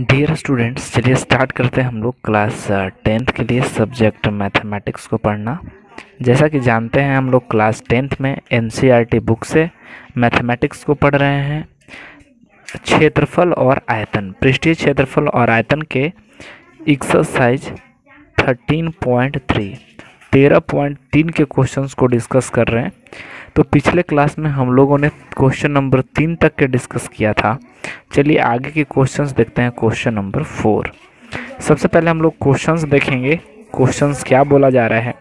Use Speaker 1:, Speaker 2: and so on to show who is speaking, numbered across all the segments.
Speaker 1: Dear students चलिए start करते हैं हम लोग क्लास टेंथ के लिए सब्जेक्ट मैथमेटिक्स को पढ़ना। जैसा कि जानते हैं, हम लोग क्लास टेंथ में एन बुक से मैथमेटिक्स को पढ़ रहे हैं। क्षेत्रफल और आयतन, पृष्ठीय क्षेत्रफल और आयतन के एक्सरसाइज थर्टीन पॉइंट थ्री तेरह पॉइंट तीन के क्वेश्चंस को डिस्कस कर रहे हैं। तो पिछले क्लास में हम लोगों ने क्वेश्चन नंबर तीन तक के डिस्कस किया था। चलिए आगे के क्वेश्चंस देखते हैं क्वेश्चन नंबर फोर सबसे पहले हम लोग क्वेश्चंस देखेंगे। क्वेश्चंस क्या बोला जा रहा है?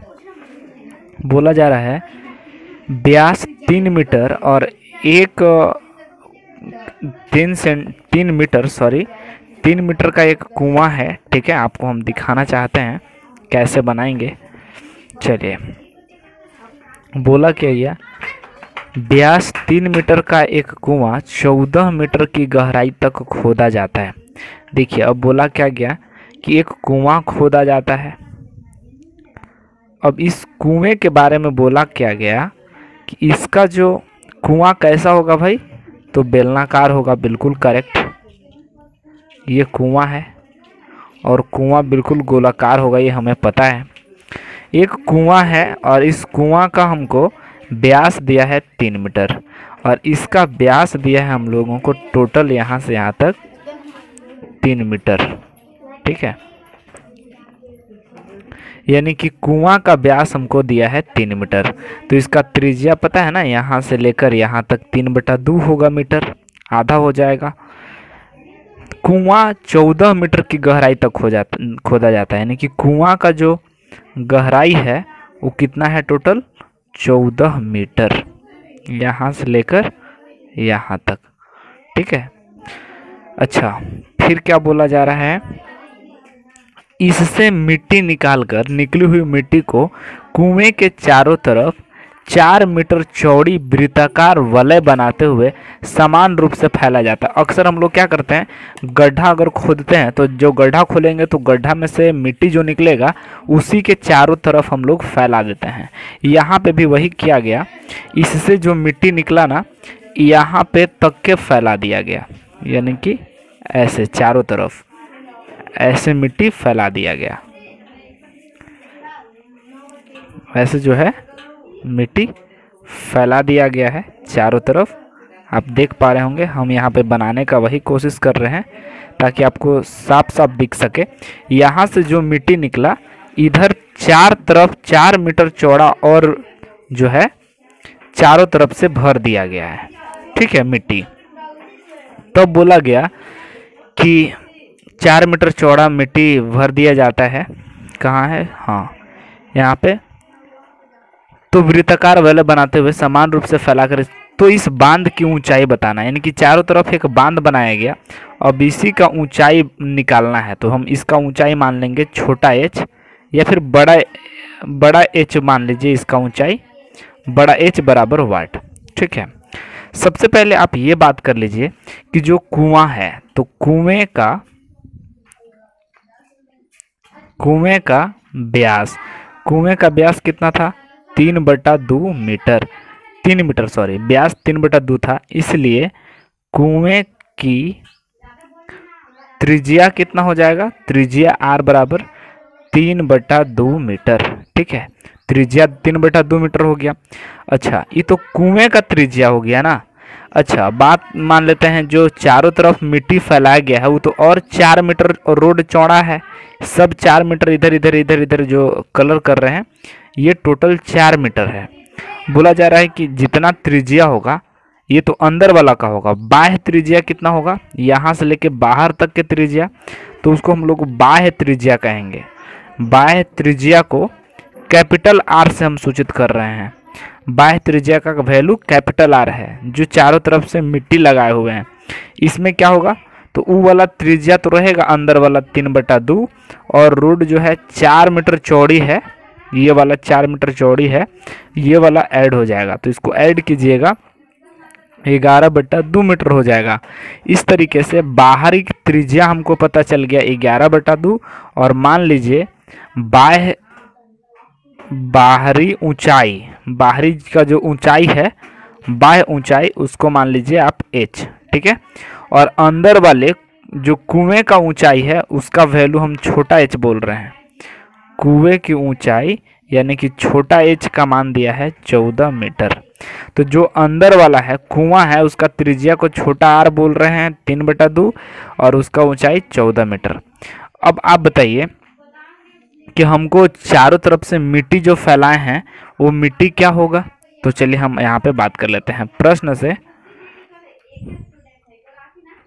Speaker 1: बोला जा रहा है, ब्यास तीन मीटर और एक, तीन से, तीन मीटर सॉरी तीन मीटर का एक कुआँ है। ठीक है, आपको हम दिखाना चाहते हैं कैसे बनाएँगे। चलिए, बोला क्या गया? ब्यास तीन मीटर का एक कुआँ चौदह मीटर की गहराई तक खोदा जाता है। देखिए, अब बोला क्या गया कि एक कुआँ खोदा जाता है। अब इस कुएँ के बारे में बोला क्या गया कि इसका जो कुआँ कैसा होगा भाई? तो बेलनाकार होगा, बिल्कुल करेक्ट ये कुआँ है और कुआँ बिल्कुल गोलाकार होगा, ये हमें पता है। एक कुआँ है और इस कुआँ का हमको ब्यास दिया है तीन मीटर। और इसका ब्यास दिया है हम लोगों को टोटल यहाँ से यहाँ तक तीन मीटर। ठीक है? यानी कि कुआँ का ब्यास हमको दिया है तीन मीटर। तो इसका त्रिज्या पता है ना? यहाँ से लेकर यहाँ तक तीन बटा दो होगा मीटर। आधा हो जाएगा। कुआँ चौदह मीटर की गहराई तक हो जाता, खोदा जाता है। यानी कि कुआँ का जो गहराई है, वो कितना है टोटल? चौदह मीटर। यहाँ से लेकर यहाँ तक। ठीक है? अच्छा फिर क्या बोला जा रहा है? इससे मिट्टी निकालकर, निकली हुई मिट्टी को कुएँ के चारों तरफ़ चार मीटर चौड़ी वृत्ताकार वलय बनाते हुए समान रूप से फैला जाता है। अक्सर हम लोग क्या करते हैं, गड्ढा अगर खोदते हैं तो जो गड्ढा खोलेंगे तो गड्ढा में से मिट्टी जो निकलेगा, उसी के चारों तरफ़ हम लोग फैला देते हैं। यहाँ पे भी वही किया गया। इससे जो मिट्टी निकला ना, यहाँ पे तक के फैला दिया गया। यानी कि ऐसे चारों तरफ़, ऐसे मिट्टी फैला दिया गया। ऐसे जो है मिट्टी फैला दिया गया है चारों तरफ़। आप देख पा रहे होंगे, हम यहाँ पे बनाने का वही कोशिश कर रहे हैं ताकि आपको साफ़ साफ़ दिख सके। यहाँ से जो मिट्टी निकला, इधर चार तरफ़ चार मीटर चौड़ा और जो है, चारों तरफ़ से भर दिया गया है। ठीक है, मिट्टी। तब तो बोला गया कि चार मीटर चौड़ा मिट्टी भर दिया जाता है। कहाँ है? हाँ यहाँ पे तो वृत्ताकार वलय बनाते हुए समान रूप से फैलाकर तो इस बाँध की ऊंचाई बताना। यानी कि चारों तरफ़ एक बाँध बनाया गया और इसी का ऊंचाई निकालना है। तो हम इसका ऊंचाई मान लेंगे छोटा एच या फिर बड़ा बड़ा एच मान लीजिए इसका ऊंचाई, बड़ा एच बराबर वाट। ठीक है? सबसे पहले आप ये बात कर लीजिए कि जो कुआँ है तो कुएँ का कुएँ का ब्यास, कुएँ का ब्यास कितना था? तीन बटा दो मीटर। तीन मीटर सॉरी ब्यास तीन बटा दो था, इसलिए कुएँ की त्रिज्या कितना हो जाएगा? त्रिज्या आर बराबर तीन बटा दो मीटर, ठीक है? त्रिज्या तीन बटा दो मीटर हो गया। अच्छा ये तो कुएँ का त्रिज्या हो गया ना? अच्छा बात मान लेते हैं, जो चारों तरफ़ मिट्टी फैलाया गया है, वो तो और चार मीटर रोड चौड़ा है। सब चार मीटर इधर इधर इधर इधर जो कलर कर रहे हैं ये टोटल चार मीटर है। बोला जा रहा है कि जितना त्रिज्या होगा, ये तो अंदर वाला का होगा। बाह्य त्रिज्या कितना होगा? यहाँ से लेके बाहर तक के त्रिज्या। तो उसको हम लोग बाह्य त्रिज्या कहेंगे। बाह्य त्रिज्या को कैपिटल आर से हम सूचित कर रहे हैं। बाह्य त्रिज्या का वैल्यू कैपिटल आर है, जो चारों तरफ़ से मिट्टी लगाए हुए हैं। इसमें क्या होगा? तो ऊ वाला त्रिज्या तो रहेगा अंदर वाला तीन बटा दो, और रोड जो है चार मीटर चौड़ी है। ये वाला चार मीटर चौड़ी है, ये वाला ऐड हो जाएगा। तो इसको ऐड कीजिएगा, ग्यारह बट्टा दो मीटर हो जाएगा। इस तरीके से बाहरी त्रिज्या हमको पता चल गया ग्यारह बट्टा दो, और मान लीजिए बाह बाहरी ऊंचाई, बाहरी का जो ऊंचाई है बाह्य ऊंचाई, उसको मान लीजिए आप एच ठीक है? और अंदर वाले जो कुएँ का ऊंचाई है, उसका वैल्यू हम छोटा एच बोल रहे हैं। कुएँ की ऊंचाई यानी कि छोटा एच का मान दिया है चौदह मीटर। तो जो अंदर वाला है, कुआँ है, उसका त्रिज्या को छोटा आर बोल रहे हैं, तीन बटा दो, और उसका ऊंचाई चौदह मीटर। अब आप बताइए कि हमको चारों तरफ़ से मिट्टी जो फैलाए हैं, वो मिट्टी क्या होगा? तो चलिए हम यहाँ पे बात कर लेते हैं। प्रश्न से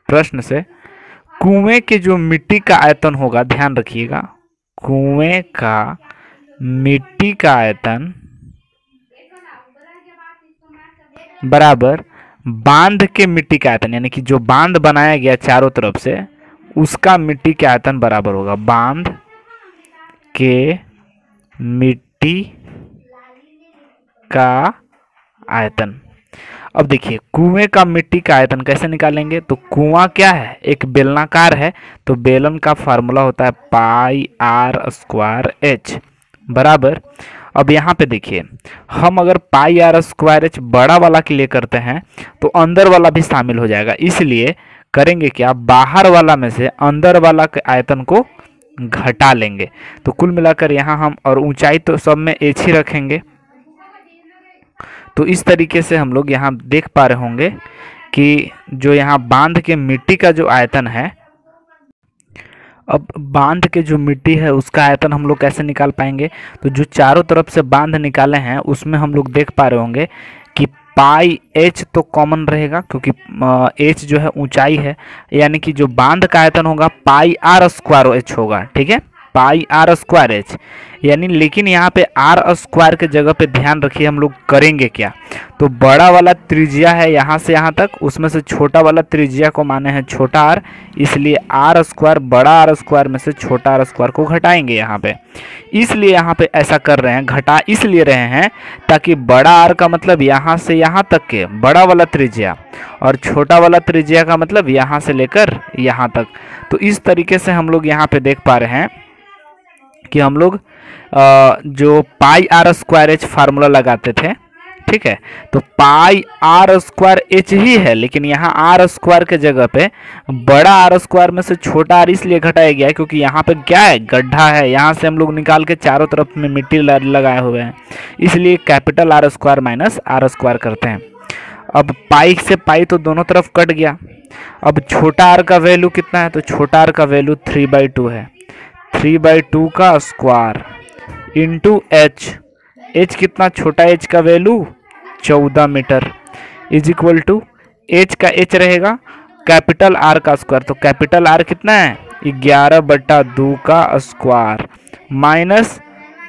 Speaker 1: प्रश्न से, कुएँ के जो मिट्टी का आयतन होगा, ध्यान रखिएगा। कुएँ का मिट्टी का आयतन बराबर बाँध के मिट्टी का आयतन, यानी कि जो बाँध बनाया गया चारों तरफ़ से, उसका मिट्टी के आयतन बराबर होगा। बाँध के मिट्टी का आयतन। अब देखिए, कुएँ का मिट्टी का आयतन कैसे निकालेंगे? तो कुआँ क्या है? एक बेलनाकार है तो बेलन का फार्मूला होता है पाई आर स्क्वायर एच, बराबर? अब यहाँ पे देखिए, हम अगर पाई आर स्क्वायर एच बड़ा वाला के लिए करते हैं तो अंदर वाला भी शामिल हो जाएगा। इसलिए करेंगे क्या? बाहर वाला में से अंदर वाला के आयतन को घटा लेंगे। तो कुल मिलाकर यहाँ हम और ऊंचाई तो सब में एच ही रखेंगे। तो इस तरीके से हम लोग यहाँ देख पा रहे होंगे कि जो यहाँ बाँध के मिट्टी का जो आयतन है, अब बाँध के जो मिट्टी है, उसका आयतन हम लोग कैसे निकाल पाएँगे? तो जो चारों तरफ़ से बाँध निकाले हैं, उसमें हम लोग देख पा रहे होंगे कि पाई एच तो कॉमन रहेगा, क्योंकि एच जो है ऊंचाई है, यानी कि जो बाँध का आयतन होगा, पाई आर स्क्वायर एच होगा, ठीक है? Pi r square h. यानी लेकिन यहाँ पे आर स्क्वायर के जगह पे ध्यान रखिए हम लोग करेंगे क्या? तो बड़ा वाला त्रिज्या है यहाँ से यहाँ तक, उसमें से छोटा वाला त्रिज्या को माने हैं छोटा आर इसलिए आर स्क्वायर बड़ा आर स्क्वायर में से छोटा आर स्क्वायर को घटाएँगे यहाँ पे। इसलिए यहाँ पे ऐसा कर रहे हैं, घटा इसलिए रहे हैं, ताकि बड़ा आर का मतलब यहाँ से यहाँ तक के, बड़ा वाला त्रिज्या, और छोटा वाला त्रिज्या का मतलब यहाँ से लेकर यहाँ तक। तो इस तरीके से हम लोग यहाँ पे देख पा रहे हैं कि हम लोग जो pi r square h formula लगाते थे, ठीक है? तो पाई आर स्क्वायर एच ही है, लेकिन यहाँ आर स्क्वायर के जगह पे बड़ा आर स्क्वायर में से छोटा आर इसलिए घटाया गया क्योंकि यहाँ पे क्या है? गड्ढा है। यहाँ से हम लोग निकाल के चारों तरफ़ में मिट्टी लगाए हुए हैं। इसलिए capital R square minus r square करते हैं। अब पाई से पाई तो दोनों तरफ़ कट गया। अब छोटा आर का वैल्यू कितना है? तो छोटा आर का वैल्यू थ्री बाई टू है। थ्री बाई टू का स्क्वायर। इंटू एच एच कितना छोटा एच का वैल्यू चौदह metre. Is equal to h का एच रहेगा कैपिटल आर का स्क्वायर तो कैपिटल आर कितना है? ग्यारह बट्टा दो का स्क्वायर माइनस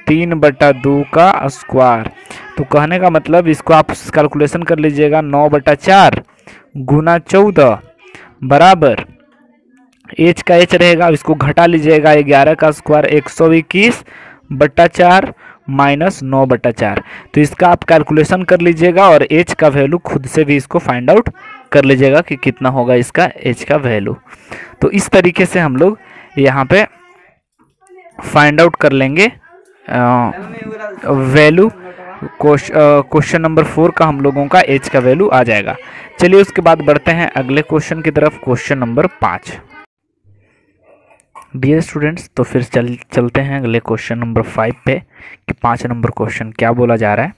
Speaker 1: तीन बट्टा दो का स्क्वायर तो कहने का मतलब इसको आप कैलकुलेशन कर लीजिएगा, नौ बट्टा चार गुना चौदह बराबर एच का एच रहेगा, इसको घटा लीजिएगा ग्यारह का स्क्वायर एक सौ इक्कीस बट्टा चार माइनस नौ बट्टा चार। तो इसका आप कैलकुलेशन कर लीजिएगा और एच का वैल्यू खुद से भी इसको फाइंड आउट कर लीजिएगा कि कितना होगा इसका एच का वैल्यू। तो इस तरीके से हम लोग यहाँ पे फाइंड आउट कर लेंगे वैल्यू। क्वेश्चन नंबर फोर का हम लोगों का एच का वैल्यू आ जाएगा। चलिए उसके बाद बढ़ते हैं अगले क्वेश्चन की तरफ़, क्वेश्चन नंबर पाँच। डियर स्टूडेंट्स तो फिर चल, चलते हैं अगले क्वेश्चन नंबर फाइव पे कि पाँच नंबर क्वेश्चन क्या बोला जा रहा है?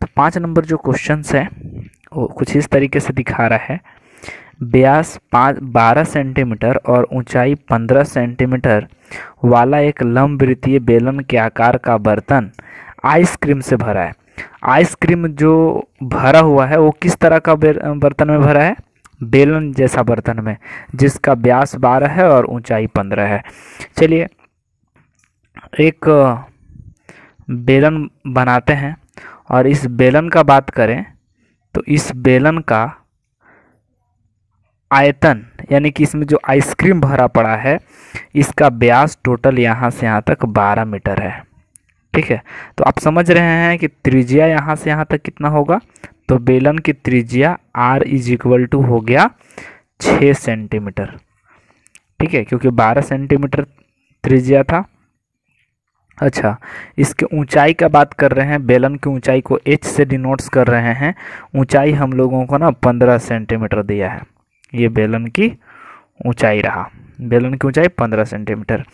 Speaker 1: तो पाँच नंबर जो क्वेश्चन है, वो कुछ इस तरीके से दिखा रहा है। ब्यास पाँच, बारह सेंटीमीटर और ऊंचाई पंद्रह सेंटीमीटर वाला एक लंब वृत्तीय बेलन के आकार का बर्तन आइसक्रीम से भरा है। आइसक्रीम जो भरा हुआ है, वो किस तरह का बर्तन में भरा है? बेलन जैसा बर्तन में, जिसका व्यास बारह है और ऊंचाई पंद्रह है। चलिए, एक, बेलन बनाते हैं और इस बेलन का बात करें तो इस बेलन का आयतन, यानी कि इसमें जो आइसक्रीम भरा पड़ा है, इसका ब्यास टोटल यहाँ से यहाँ तक बारह मीटर है। ठीक है? तो आप समझ रहे हैं कि त्रिज्या यहाँ से यहाँ तक कितना होगा? तो बेलन की त्रिज्या आर इज़ इक्वल टू हो गया छ सेंटीमीटर ठीक है, क्योंकि बारह सेंटीमीटर त्रिज्या था। अच्छा इसके ऊंचाई का बात कर रहे हैं, बेलन की ऊंचाई को एच से डिनोट्स कर रहे हैं। ऊंचाई हम लोगों को ना पंद्रह सेंटीमीटर दिया है। ये बेलन की ऊंचाई रहा। बेलन की ऊंचाई पंद्रह सेंटीमीटर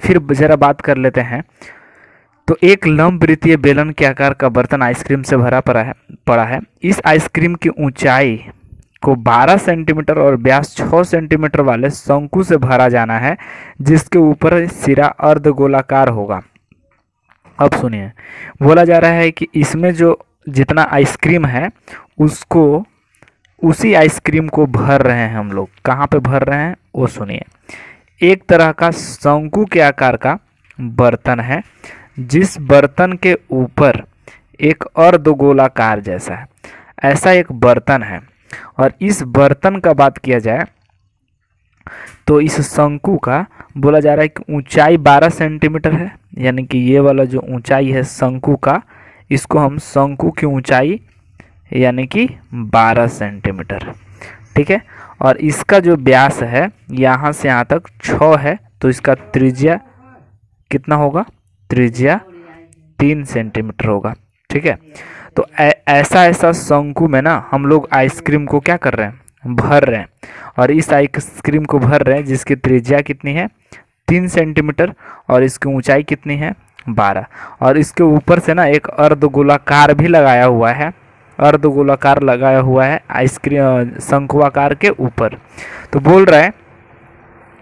Speaker 1: फिर ज़रा बात कर लेते हैं। तो एक लंब वृत्तीय बेलन के आकार का बर्तन आइसक्रीम से भरा पड़ा है पड़ा है। इस आइसक्रीम की ऊंचाई को 12 सेंटीमीटर और व्यास 6 सेंटीमीटर वाले शंकु से भरा जाना है, जिसके ऊपर सिरा अर्ध गोलाकार होगा। अब सुनिए, बोला जा रहा है कि इसमें जो जितना आइसक्रीम है, उसको, उसी आइसक्रीम को भर रहे हैं हम लोग। कहाँ पे भर रहे हैं? वो सुनिए। एक तरह का शंकु के आकार का बर्तन है जिस बर्तन के ऊपर एक अर्ध गोलाकार जैसा है, ऐसा एक बर्तन है। और इस बर्तन का बात किया जाए तो इस शंकु का बोला जा रहा है कि ऊंचाई 12 सेंटीमीटर है, यानी कि ये वाला जो ऊंचाई है शंकु का, इसको हम शंकु की ऊंचाई, यानी कि 12 सेंटीमीटर। ठीक है? और इसका जो व्यास है, यहाँ से यहाँ तक छ है तो इसका त्रिज्या कितना होगा? त्रिज्या तीन सेंटीमीटर होगा, ठीक है? तो ऐसा ऐसा शंकु में ना हम लोग आइसक्रीम को क्या कर रहे हैं? भर रहे हैं। और इस आइसक्रीम को भर रहे हैं जिसकी त्रिज्या कितनी है? तीन सेंटीमीटर। और इसकी ऊंचाई कितनी है? बारह। और इसके ऊपर से ना एक अर्ध गोलाकार भी लगाया हुआ है। अर्ध गोलाकार लगाया हुआ है आइसक्रीम शंकुआकार के ऊपर। तो बोल रहा है,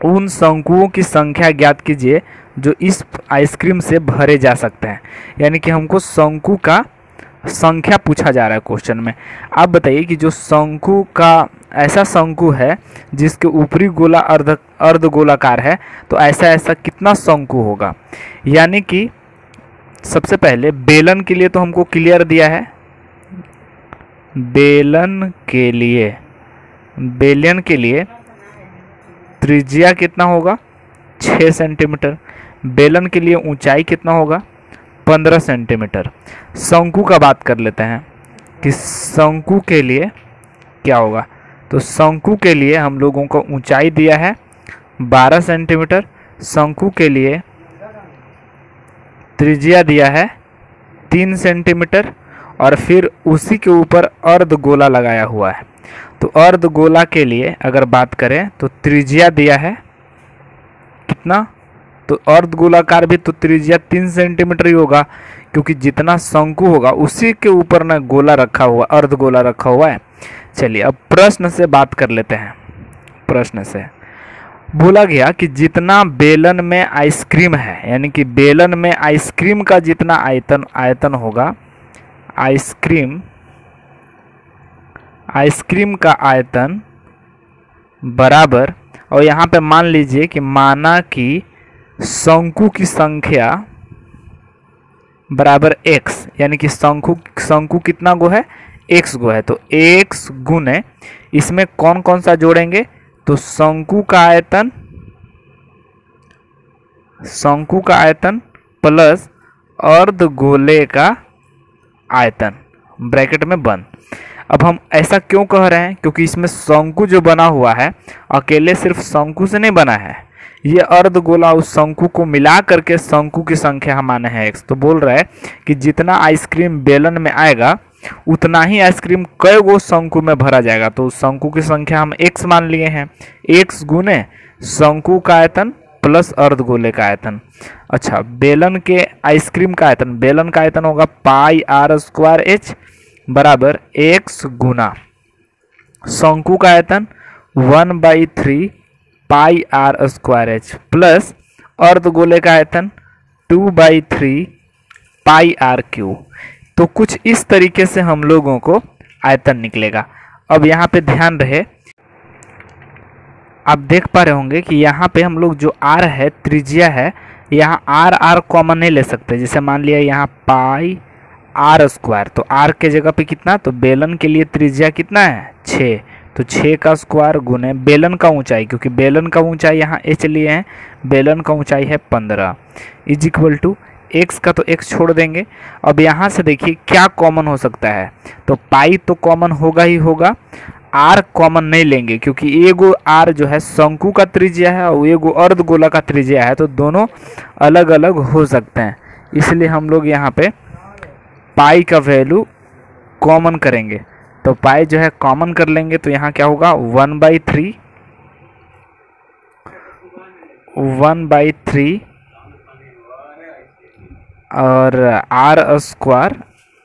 Speaker 1: उन शंकुओं की संख्या ज्ञात कीजिए। जो इस आइसक्रीम से भरे जा सकते हैं। यानी कि हमको शंकु का संख्या पूछा जा रहा है क्वेश्चन में। आप बताइए कि जो शंकु का, ऐसा शंकु है जिसके ऊपरी गोला अर्ध अर्ध गोलाकार है तो ऐसा ऐसा कितना शंकु होगा? यानी कि सबसे पहले बेलन के लिए तो हमको क्लियर दिया है। बेलन के लिए बेलन के लिए त्रिज्या कितना होगा? छः सेंटीमीटर बेलन के लिए ऊंचाई कितना होगा? पंद्रह सेंटीमीटर। शंकु का बात कर लेते हैं कि शंकु के लिए क्या होगा? तो शंकु के लिए हम लोगों को ऊंचाई दिया है बारह सेंटीमीटर। शंकु के लिए त्रिज्या दिया है तीन सेंटीमीटर और फिर उसी के ऊपर अर्ध गोला लगाया हुआ है। तो अर्ध गोला के लिए अगर बात करें तो त्रिज्या दिया है कितना? तो अर्ध गोलाकार भी तो त्रिज्या तीन सेंटीमीटर ही होगा, क्योंकि जितना शंकु होगा, उसी के ऊपर ना गोला रखा हुआ, अर्ध गोला रखा हुआ है। चलिए, अब प्रश्न से बात कर लेते हैं। प्रश्न से। बोला गया कि जितना बेलन में आइसक्रीम है, यानी कि बेलन में आइसक्रीम का जितना आयतन आयतन होगा, आइसक्रीम आइसक्रीम का आयतन बराबर, और यहाँ पे मान लीजिए कि माना कि शंकु की संख्या बराबर x, यानी कि शंकु शंकु कितना गो है? x गो है। तो x गुने, इसमें कौन कौन सा जोड़ेंगे? तो शंकु का आयतन, शंकु का आयतन प्लस अर्ध गोले का आयतन, ब्रैकेट में बंद। अब हम ऐसा क्यों कह रहे हैं? क्योंकि इसमें शंकु जो बना हुआ है, अकेले सिर्फ़ शंकु से नहीं बना है। ये अर्ध गोला उस शंकु को मिला करके शंकु की संख्या माने हैं। एक्स तो बोल रहा है कि जितना आइसक्रीम बेलन में आएगा, उतना ही आइसक्रीम कई गो शंकु में भरा जाएगा। तो शंकु की संख्या हम एक्स मान लिए हैं। एक्स गुने शंकु का आयतन प्लस अर्ध गोले का आयतन। अच्छा बेलन के आइसक्रीम का आयतन, बेलन का आयतन होगा पाई आर स्क्वायर एच बराबर एक्स गुना। शंकु का आयतन one by three pi r square h plus अर्धगोले का आयतन two by three pi r cube तो कुछ इस तरीके से हम लोगों को आयतन निकलेगा। अब यहाँ पे ध्यान रहे। आप देख पा रहे होंगे कि यहाँ पे हम लोग जो आर है, त्रिज्या है, यहाँ आर आर कॉमन नहीं ले सकते। जैसे मान लिया यहाँ पाई आर स्क्वायर तो आर के जगह पे कितना? तो बेलन के लिए त्रिज्या कितना है? छः तो छः का स्क्वायर गुने बेलन का ऊंचाई, क्योंकि बेलन का ऊंचाई यहाँ एच लिए हैं, बेलन का ऊंचाई है पंद्रह। इज़ इक्वल टू एक्स का तो एक्स छोड़ देंगे। अब यहाँ से देखिए क्या कॉमन हो सकता है। तो पाई तो कॉमन होगा ही होगा आर कॉमन नहीं लेंगे, क्योंकि ए गो आर जो है शंकु का त्रिज्या है और एगो अर्ध गोला का त्रिज्या है तो दोनों अलग अलग हो सकते हैं। इसलिए हम लोग यहाँ पे पाई का वैल्यू कॉमन करेंगे। तो पाई जो है कॉमन कर लेंगे तो यहाँ क्या होगा? One by three one by three और r square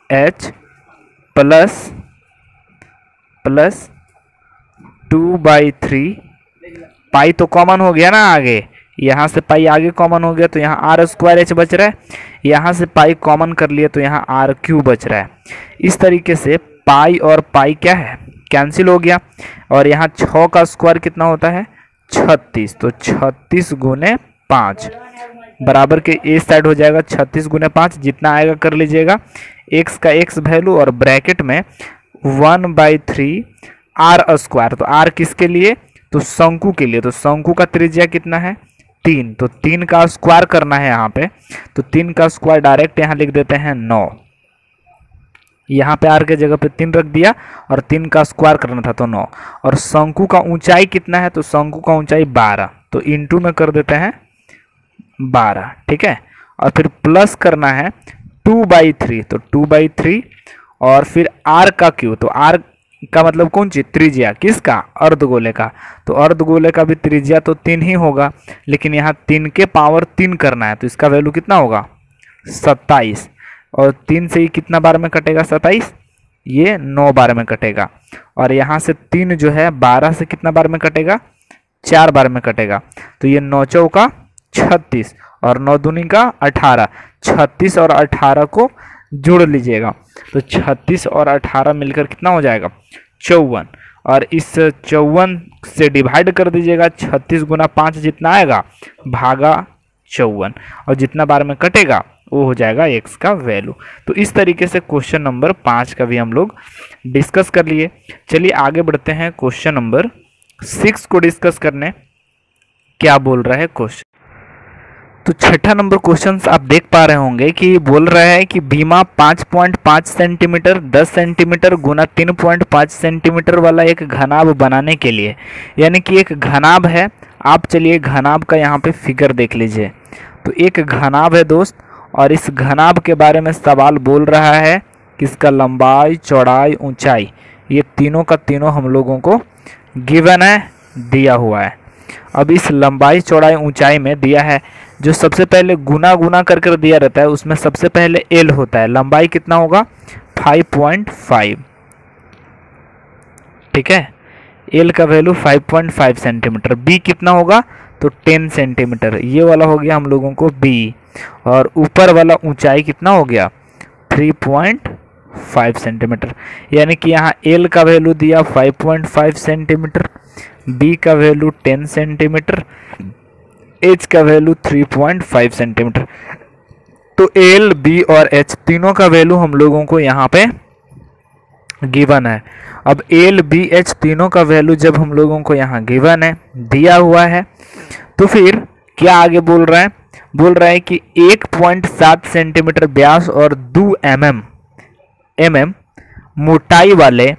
Speaker 1: h plus plus two by three pi तो कॉमन हो गया ना आगे। यहाँ से पाई आगे कॉमन हो गया तो यहाँ आर स्क्वायर एच बच रहा है। यहाँ से पाई कॉमन कर लिए तो यहाँ आर क्यू बच रहा है। इस तरीके से पाई और पाई क्या है? कैंसिल हो गया। और यहाँ छ का स्क्वायर कितना होता है? छत्तीस। तो छत्तीस गुने पाँच। बराबर के ए साइड हो जाएगा छत्तीस गुने पाँच। जितना आएगा कर लीजिएगा। एक्स का एक्स वैल्यू और ब्रैकेट में one by three r square तो आर किसके लिए? तो शंकु के लिए। तो शंकु का त्रिज्या कितना है? तीन। तो तीन का स्क्वायर करना है यहाँ पे। तो तीन का स्क्वायर डायरेक्ट यहाँ लिख देते हैं नौ। यहाँ पे आर के जगह पे तीन रख दिया और तीन का स्क्वायर करना था तो नौ। और शंकु का ऊंचाई कितना है? तो शंकु का ऊंचाई बारह। तो इंटू में कर देते हैं बारह, ठीक है? और फिर प्लस करना है टू बाई थ्री तो टू बाई थ्री और फिर आर का क्यू तो आर का मतलब कौन चीज़? त्रिज्या। किसका? अर्धगोले का। तो अर्धगोले का भी त्रिज्या तो तीन ही होगा, लेकिन यहाँ तीन के पावर तीन करना है तो इसका वैल्यू कितना होगा? सत्ताईस। और तीन से ही कितना बार में कटेगा? सत्ताईस ये नौ बार में कटेगा। और यहाँ से तीन जो है, बारह से कितना बार में कटेगा? चार बार में कटेगा। तो ये नौ चौका छत्तीस और नौ दूनी का अठारह। छत्तीस और अठारह को जोड़ लीजिएगा। तो छत्तीस और अठारह मिलकर कितना हो जाएगा? चौवन। और इस चौवन से डिवाइड कर दीजिएगा। छत्तीस गुना पाँच जितना आएगा? भागा चौवन। और जितना बार में कटेगा? वो हो जाएगा एक्स का वैल्यू तो इस तरीके से क्वेश्चन नंबर पाँच का भी हम लोग डिस्कस कर लिए. चलिए आगे बढ़ते हैं क्वेश्चन नंबर सिक्स को डिस्कस करने. क्या बोल रहा है क्वेश्चन तो छठा नंबर क्वेश्चन आप देख पा रहे होंगे कि बोल रहा है कि बीमा 5.5 सेंटीमीटर 10 सेंटीमीटर गुना 3.5 सेंटीमीटर वाला एक घनाब बनाने के लिए। यानी कि एक घनाब है। आप चलिए घनाब का यहाँ पे फिगर देख लीजिए। तो एक घनाब है दोस्त और इस घनाभ के बारे में सवाल बोल रहा है कि इसका लंबाई, चौड़ाई, ऊंचाई, ये तीनों का तीनों हम लोगों को गिवन है, दिया हुआ है। अब इस लंबाई, चौड़ाई, ऊंचाई में दिया है, जो सबसे पहले गुना गुना कर कर दिया रहता है, उसमें सबसे पहले एल होता है। लंबाई कितना होगा? 5.5 ठीक है? एल का वैल्यू 5.5 सेंटीमीटर बी कितना होगा? तो 10 सेंटीमीटर। ये वाला हो गया हम लोगों को बी। और ऊपर वाला ऊंचाई कितना हो गया? 3.5 सेंटीमीटर। यानी कि यहाँ एल का वैल्यू दिया 5.5 सेंटीमीटर बी का वैल्यू 10 सेंटीमीटर एच का वैल्यू 3.5 सेंटीमीटर। तो एल बी और एच तीनों का वैल्यू हम लोगों को यहाँ पे गिवन है। अब एल, बी, एच तीनों का वैल्यू जब हम लोगों को यहाँ गिवन है, दिया हुआ है तो फिर क्या आगे बोल रहा है? बोल रहा है कि 1.7 सेंटीमीटर व्यास और 2 एम एम एम एम मोटाई वाले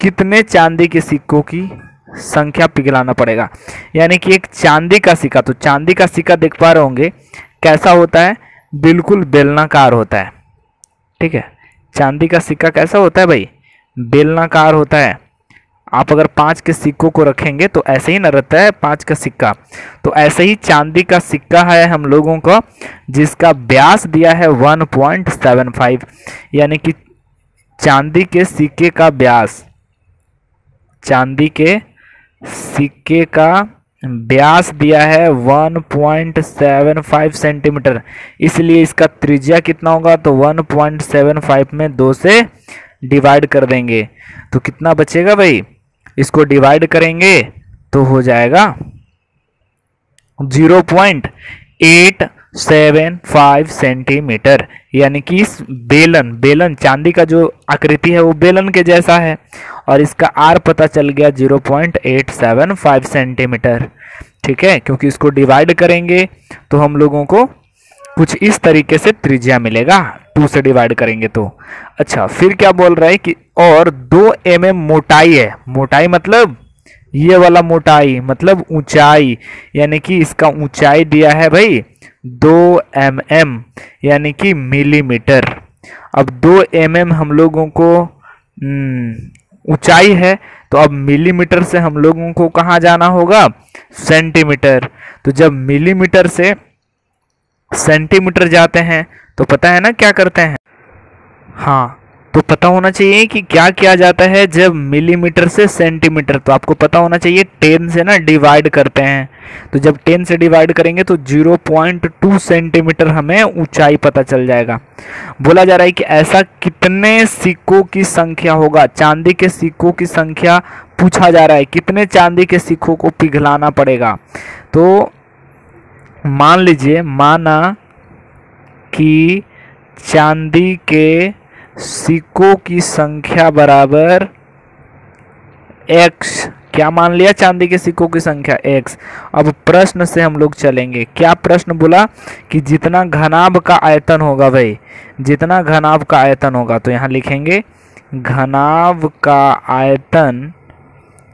Speaker 1: कितने चांदी के सिक्कों की संख्या पिघलाना पड़ेगा? यानी कि एक चांदी का सिक्का तो चांदी का सिक्का देख पा रहे होंगे, कैसा होता है? बिल्कुल बेलनाकार होता है। ठीक है? चांदी का सिक्का कैसा होता है भाई? बेलनाकार होता है। आप अगर पाँच के सिक्कों को रखेंगे तो ऐसे ही न रहता है पाँच का सिक्का। तो ऐसे ही चांदी का सिक्का है हम लोगों को, जिसका ब्यास दिया है वन पॉइंट सेवन फाइव, यानी कि चांदी के सिक्के का ब्यास। चांदी के सिक्के का ब्यास दिया है 1.75 सेंटीमीटर। इसलिए इसका त्रिज्या कितना होगा? तो 1.75 में दो से डिवाइड कर देंगे। तो कितना बचेगा भाई? इसको डिवाइड करेंगे तो हो जाएगा 0.875 सेंटीमीटर यानी कि इस बेलन बेलन, चांदी का जो आकृति है वो बेलन के जैसा है। और इसका आर पता चल गया 0.875 सेंटीमीटर ठीक है? क्योंकि इसको डिवाइड करेंगे तो हम लोगों को कुछ इस तरीके से त्रिज्या मिलेगा। टू से डिवाइड करेंगे तो। अच्छा फिर क्या बोल रहा है कि और दो एम एम मोटाई है। मोटाई मतलब ये वाला मोटाई मतलब ऊंचाई। यानी कि इसका ऊंचाई दिया है भाई दो एम एम यानी कि मिलीमीटर अब दो एम एम हम लोगों को हम्म, ऊंचाई है तो अब मिलीमीटर से हम लोगों को कहाँ जाना होगा? सेंटीमीटर तो जब मिलीमीटर से सेंटीमीटर जाते हैं तो पता है ना क्या करते हैं? हाँ तो पता होना चाहिए कि क्या किया जाता है जब मिलीमीटर से सेंटीमीटर तो आपको पता होना चाहिए टेन से ना डिवाइड करते हैं। तो जब टेन से डिवाइड करेंगे तो ज़ीरो पॉइंट टू सेंटीमीटर हमें ऊंचाई पता चल जाएगा। बोला जा रहा है कि ऐसा कितने सिक्कों की संख्या होगा? चांदी के सिक्कों की संख्या पूछा जा रहा है, कितने चांदी के सिक्कों को पिघलाना पड़ेगा? तो मान लीजिए, माना कि चांदी के सिक्कों की संख्या बराबर एक्स क्या मान लिया चांदी के सिक्कों की संख्या एक्स अब प्रश्न से हम लोग चलेंगे। क्या प्रश्न बोला कि जितना घनाभ का आयतन होगा भाई, जितना घनाभ का आयतन होगा तो यहाँ लिखेंगे, घनाभ का आयतन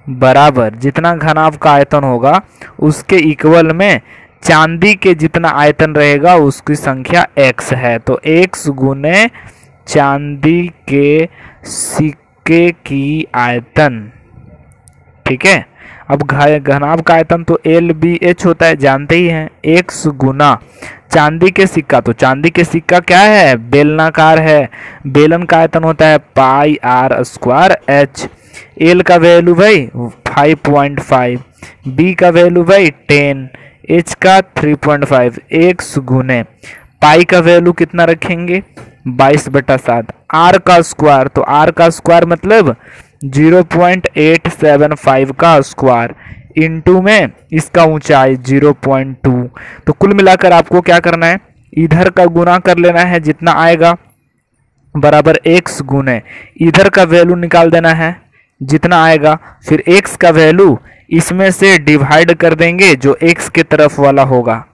Speaker 1: बराबर, जितना घनाभ का आयतन होगा, उसके इक्वल में चांदी के जितना आयतन रहेगा, उसकी संख्या एक्स है। तो एक्स गुने चांदी के सिक्के की आयतन, ठीक है? अब घनाभ का आयतन तो एल बी एच होता है, जानते ही हैं। एक्स गुना चांदी के सिक्का तो चांदी के सिक्का क्या है? बेलनाकार है। बेलन का आयतन होता है pi r square h. L का वैल्यू भाई फाइव पॉइंट फाइव बी का वैल्यू भाई टेन एच का थ्री पॉइंट फाइव एक्स गुने पाई का वैल्यू कितना रखेंगे? बाईस बटा सात। आर का स्क्वायर तो आर का स्क्वायर मतलब zero point eight seven five का स्क्वायर इंटू में इसका ऊंचाई ज़ीरो पॉइंट टू तो कुल मिलाकर आपको क्या करना है? इधर का गुना कर लेना है जितना आएगा, बराबर एक्स गुने इधर का वैल्यू निकाल देना है जितना आएगा, फिर एक्स का वैल्यू इसमें से डिवाइड कर देंगे, जो एक्स के तरफ़ वाला होगा।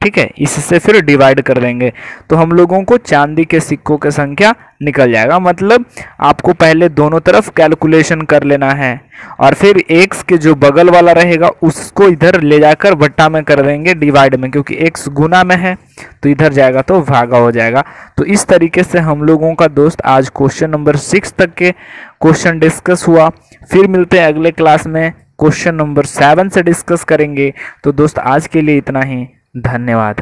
Speaker 1: ठीक है? इससे फिर डिवाइड कर देंगे। तो हम लोगों को चांदी के सिक्कों की संख्या निकल जाएगा। मतलब आपको पहले दोनों तरफ़ कैलकुलेशन कर लेना है। और फिर एक्स के जो बगल वाला रहेगा, उसको इधर ले जाकर भट्टा में कर देंगे डिवाइड में, क्योंकि एक्स गुना में है तो इधर जाएगा तो भागा हो जाएगा। तो इस तरीके से हम लोगों का दोस्त आज क्वेश्चन नंबर सिक्स तक के क्वेश्चन डिस्कस हुआ। फिर मिलते हैं अगले क्लास में। क्वेश्चन नंबर सेवन से डिस्कस करेंगे। तो दोस्त आज के लिए इतना ही। धन्यवाद।